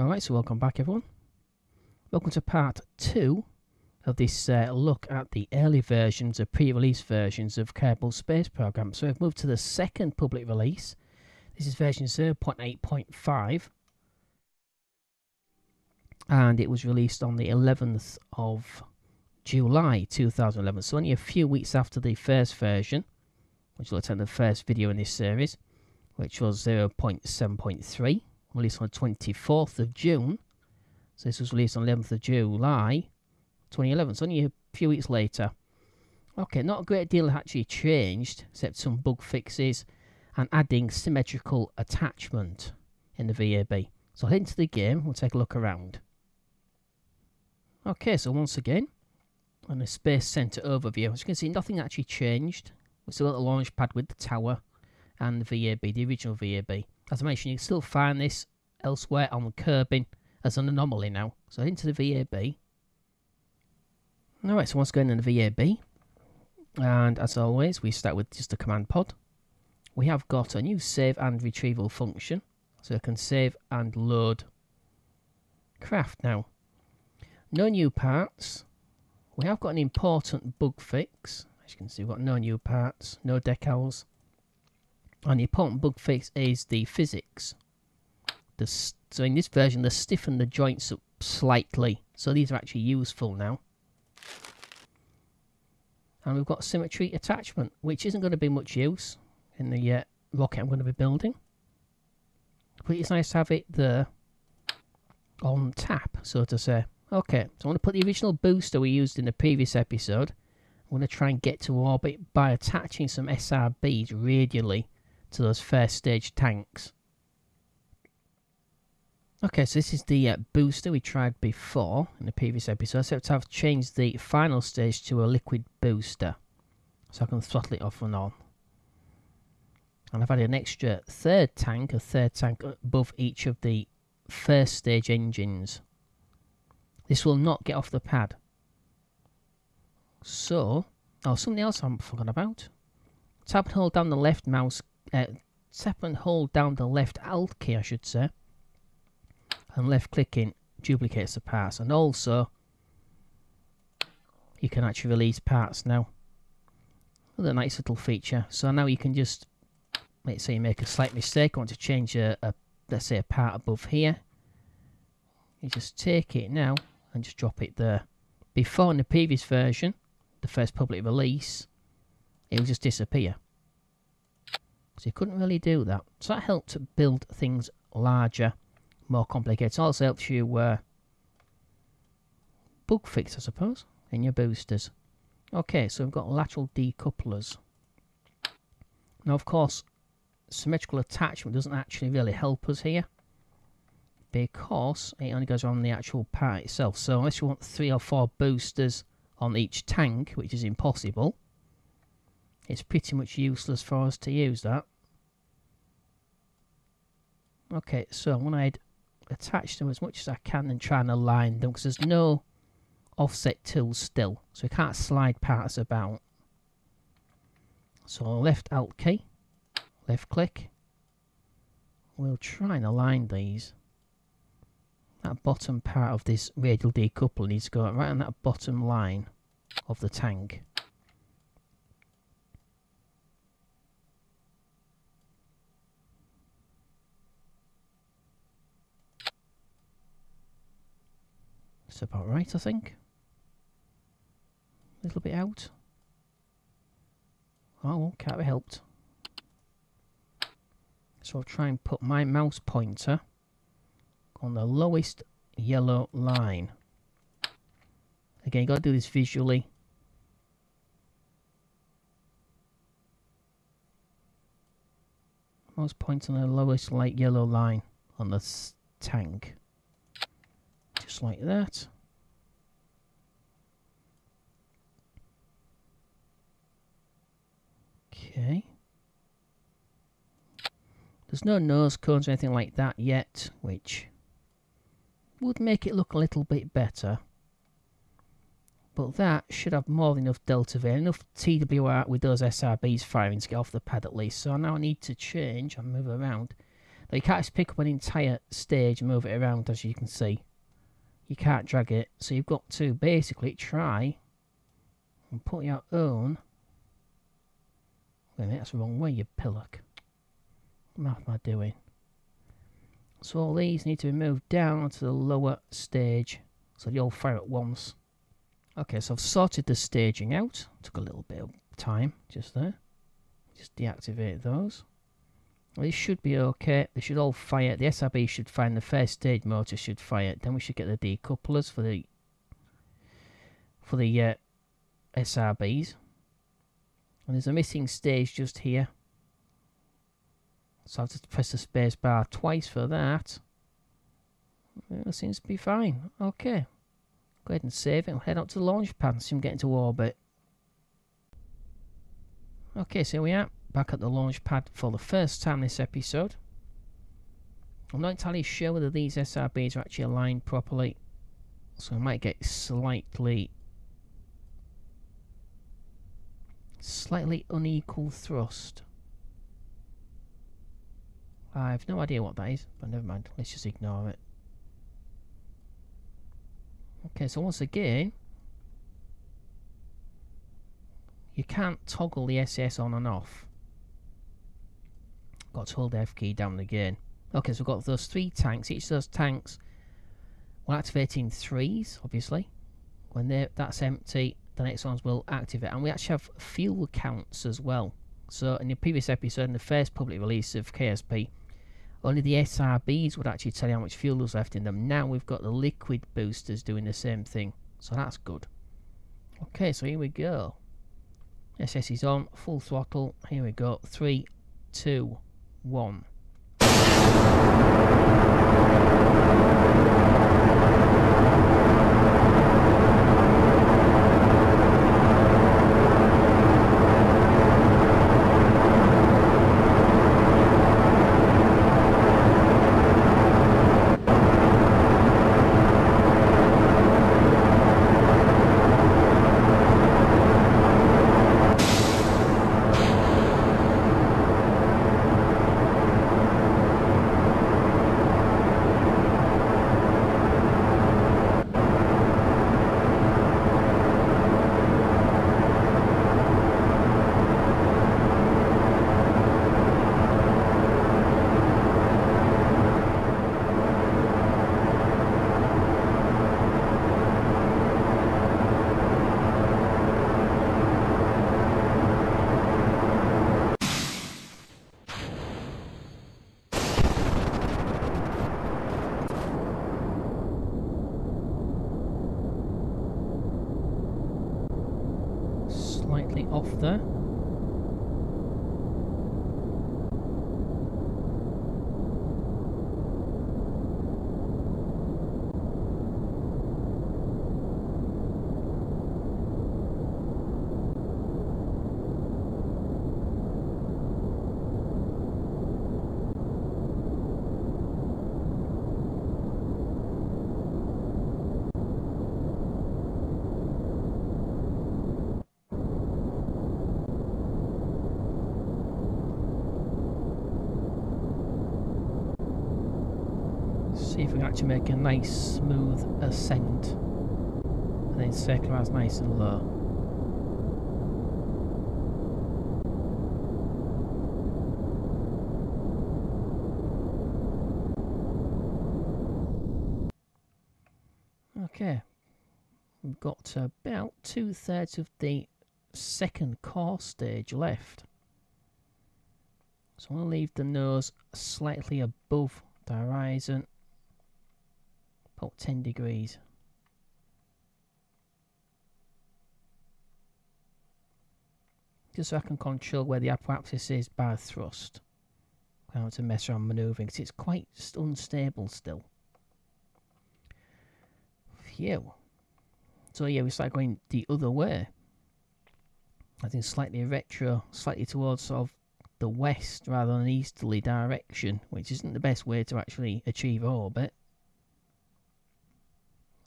Alright, so welcome back everyone. Welcome to part 2 of this uh, look at the early versions, the pre-release versions of Kerbal Space Program. So we've moved to the second public release. This is version 0.8.5 and it was released on the 11th of July 2011. So only a few weeks after the first version, which looked at the first video in this series, which was 0.7.3, released on the 24th of June. So this was released on 11th of July 2011. So only a few weeks later. Okay, not a great deal actually changed, except some bug fixes and adding symmetrical attachment in the VAB. So head into the game, we'll take a look around. Okay, so once again, on the Space Center overview, as you can see, nothing actually changed. Still got the launch pad with the tower and the VAB, the original VAB. As I mentioned, you can still find this elsewhere on the Kerbin as an anomaly now. So into the VAB. Alright, so once again in the VAB, and as always, we start with just a command pod. We have got a new save and retrieval function, so I can save and load craft now. No new parts. We have got an important bug fix. As you can see, we've got no new parts, no decals. And the important bug fix is the physics. The so in this version, they stiffen the joints up slightly. So these are actually useful now. And we've got symmetry attachment, which isn't going to be much use in the uh, rocket I'm going to be building. But it's nice to have it there on tap, so to say. Okay, so I'm going to put the original booster we used in the previous episode. I'm going to try and get to orbit by attaching some SRBs radially to those first stage tanks. Okay, so this is the uh, booster we tried before in the previous episode, except I've changed the final stage to a liquid booster. So I can throttle it off and on. And I've added an extra third tank, a third tank above each of the first stage engines. This will not get off the pad. So, oh, something else I'm forgotten about. Tap and hold down the left mouse, uh, tap and hold down the left alt key, I should say. And left clicking duplicates the parts. And also, you can actually release parts now. Another nice little feature. So now you can just, let's say you make a slight mistake, I want to change a, a let's say a part above here. You just take it now and just drop it there. Before in the previous version, the first public release, it would just disappear. So you couldn't really do that. So that helped build things larger, more complicated. It also helps you uh, bug fix, I suppose, in your boosters. Okay, so we've got lateral decouplers. Now, of course, symmetrical attachment doesn't actually really help us here because it only goes on the actual part itself. So unless you want three or four boosters on each tank, which is impossible, it's pretty much useless for us to use that. Okay, so I'm going to attach them as much as I can and try and align them because there's no offset tools still, so we can't slide parts about. So left alt key, left click, we'll try and align these that bottom part of this radial decoupler needs to go right on that bottom line of the tank. About right, I think. A little bit out. Oh, well, can't be helped. So I'll try and put my mouse pointer on the lowest yellow line. Again, you got to do this visually. Mouse pointer on the lowest light yellow line on the tank. Just like that. Okay. There's no nose cones or anything like that yet, which would make it look a little bit better. But that should have more than enough delta V, enough TWR with those SRBs firing to get off the pad at least. So I now I need to change and move around. But you can't just pick up an entire stage and move it around as you can see. You can't drag it. So you've got to basically try and put your own... Wait a minute, that's the wrong way, you pillock. What am I doing? So all these need to be moved down to the lower stage so they all fire at once. Okay, so I've sorted the staging out. Took a little bit of time just there. Just deactivate those. Well, these should be okay. They should all fire. The SRB should find the first stage motor should fire. Then we should get the decouplers for the for the uh, SRBs. And there's a missing stage just here. So I have to press the space bar twice for that. It seems to be fine. Okay. Go ahead and save it and head out to the launch pad and see him get into orbit. Okay, so we are, back at the launch pad for the first time this episode. I'm not entirely sure whether these SRBs are actually aligned properly, so I might get slightly slightly unequal thrust. I have no idea what that is, but never mind, let's just ignore it. Okay, so once again, you can't toggle the SS on and off. Got to hold the F key down again. Okay, so we've got those three tanks. Each of those tanks will activate in threes, obviously. When they're that's empty, the next ones will activate. And we actually have fuel counts as well. So in the previous episode, in the first public release of KSP, only the SRBs would actually tell you how much fuel was left in them. Now we've got the liquid boosters doing the same thing. So that's good. Okay, so here we go. SS is on, full throttle. Here we go. Three, two, one. Off actually make a nice smooth ascent and then circularize nice and low. Okay, we've got about two thirds of the second core stage left. So I'm going to leave the nose slightly above the horizon about 10 degrees. Just so I can control where the apoapsis is by thrust. I want to mess around manoeuvring because it's quite unstable still. Phew. So yeah, we start going the other way. I think slightly retro, slightly towards sort of the west rather than easterly direction, which isn't the best way to actually achieve orbit.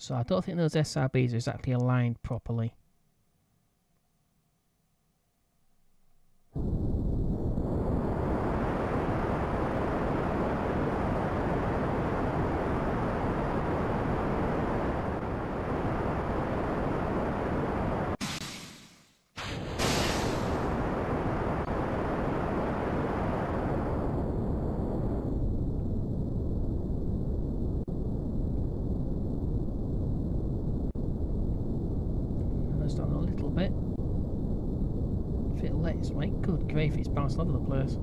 So I don't think those SRBs are exactly aligned properly. us down a little bit. If it lets, mate. Good it's bouncing all over the place.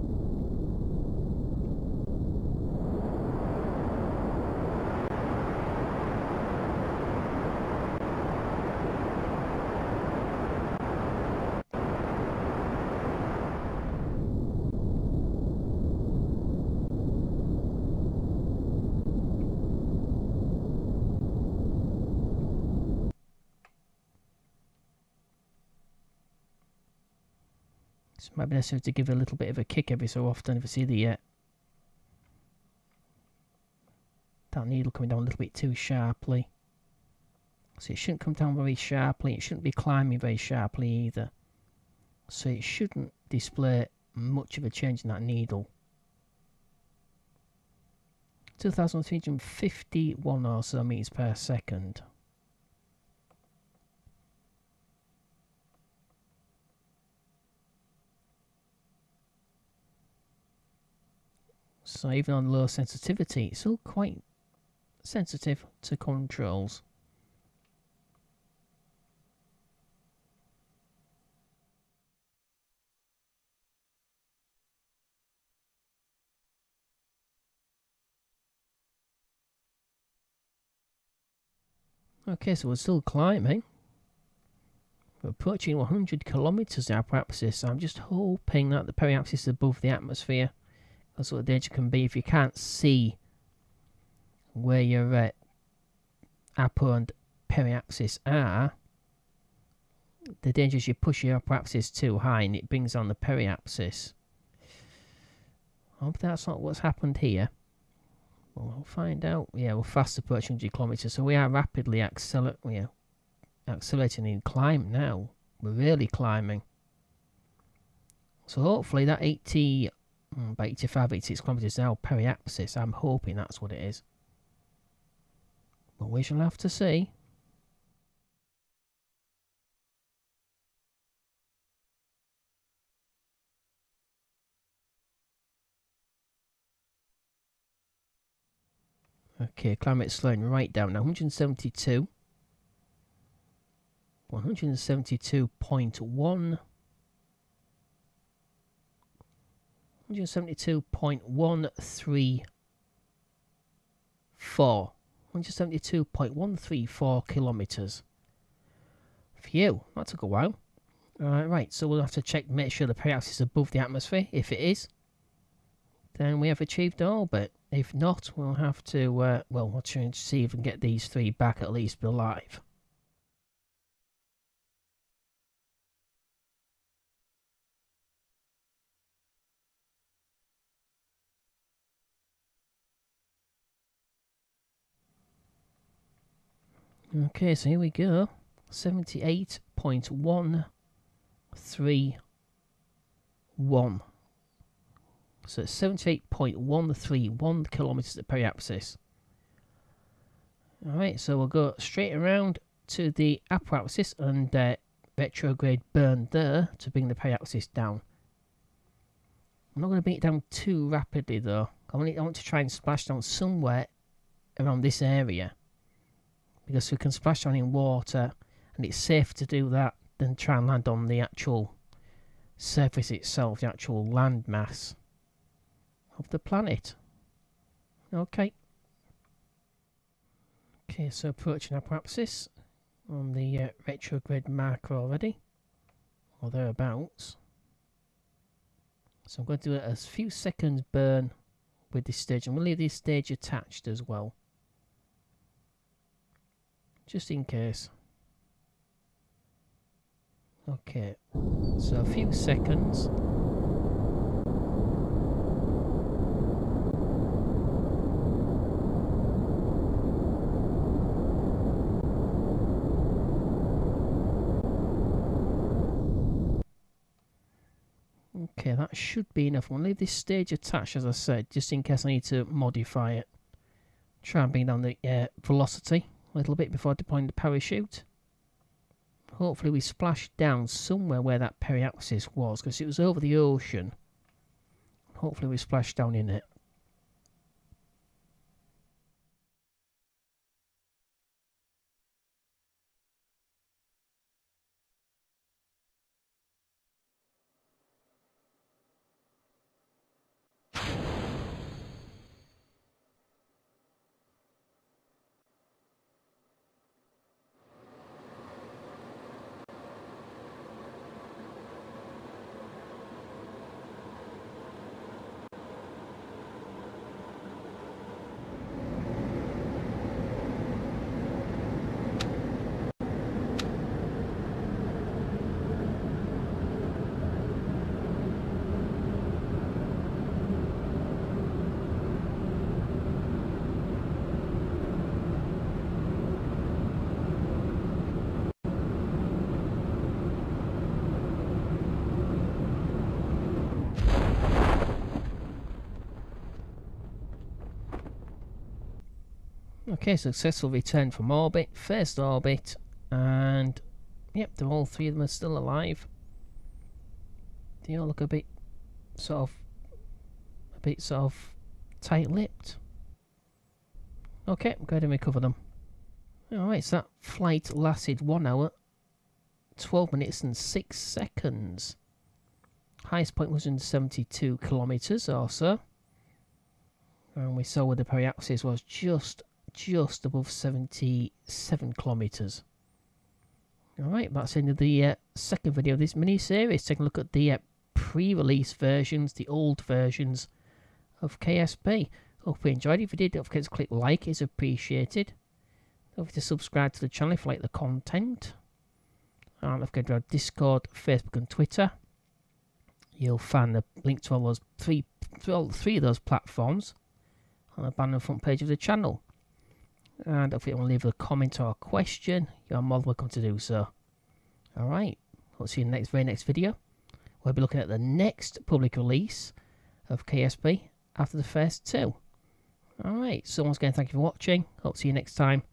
So might be necessary to give a little bit of a kick every so often if I see the uh, that needle coming down a little bit too sharply. So it shouldn't come down very sharply, it shouldn't be climbing very sharply either. So it shouldn't display much of a change in that needle. 2351 or so meters per second. So even on low sensitivity, it's still quite sensitive to controls. Okay, so we're still climbing. We're approaching 100 kilometers now, perhaps. So I'm just hoping that the periapsis is above the atmosphere. That's what the danger can be if you can't see where your uh, apo and periapsis are. The danger is you push your apoapsis too high and it brings on the periapsis. Hope that's not what's happened here. Well, we'll find out. Yeah, we're fast approaching 100 kilometers, so we are rapidly acceler yeah, accelerating in climb now. We're really climbing. So hopefully that 80 Mm, Mm, about 85, 86 kilometres an now, periapsis. I'm hoping that's what it is. But we shall have to see. Okay, climate slowing right down now. 172. 172.1. 172.134 172.134 kilometers phew that took a while. Uh, right so we'll have to check make sure the periapsis is above the atmosphere. If it is then we have achieved orbit if not we'll have to uh, well we'll try and see if we can get these three back at least alive Okay, so here we go. 78.131. So it's 78.131 kilometers at periapsis. Alright, so we'll go straight around to the apoapsis and uh, retrograde burn there to bring the periapsis down. I'm not going to bring it down too rapidly though. I want, I want to try and splash down somewhere around this area because we can splash down in water and it's safe to do that than try and land on the actual surface itself, the actual land mass of the planet. Okay. Okay, so approaching apoapsis on the uh, retrograde marker already, or thereabouts. So I'm going to do a few seconds burn with this stage, and we'll leave this stage attached as well just in case. Okay, so a few seconds. Okay, that should be enough. We'll leave this stage attached, as I said, just in case I need to modify it. Try and bring down the uh, velocity a little bit before deploying the parachute. Hopefully we splash down somewhere where that periapsis was, because it was over the ocean. Hopefully we splash down in it. Okay, successful return from orbit, first orbit, and yep, all three of them are still alive. They all look a bit sort of a bit sort of tight-lipped. Okay, go ahead and recover them. Alright, so that flight lasted 1 hour, 12 minutes and 6 seconds. Highest point was 172 kilometres or so. And we saw where the periapsis was just just above 77 kilometres. Alright, that's the end of the uh, second video of this mini-series. Taking a look at the uh, pre-release versions, the old versions of KSP. Hope you enjoyed. it. If you did, don't forget to click like, it's appreciated. Don't forget to subscribe to the channel if you like the content. And don't forget to our Discord, Facebook and Twitter. You'll find the link to all those three, all three of those platforms on the banner front page of the channel. And if you want to leave a comment or a question, you're more than welcome to do so. Alright, I'll see you in the next, very next video. We'll be looking at the next public release of KSP after the first two. Alright, so once again, thank you for watching. Hope to see you next time.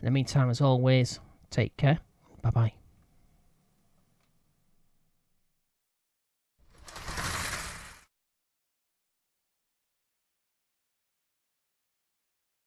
In the meantime, as always, take care. Bye bye.